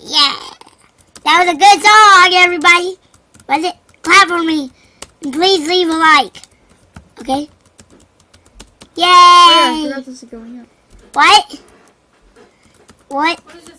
Yeah. That was a good song, everybody. Was it? Clap for me. And please leave a like. Okay? What? What? what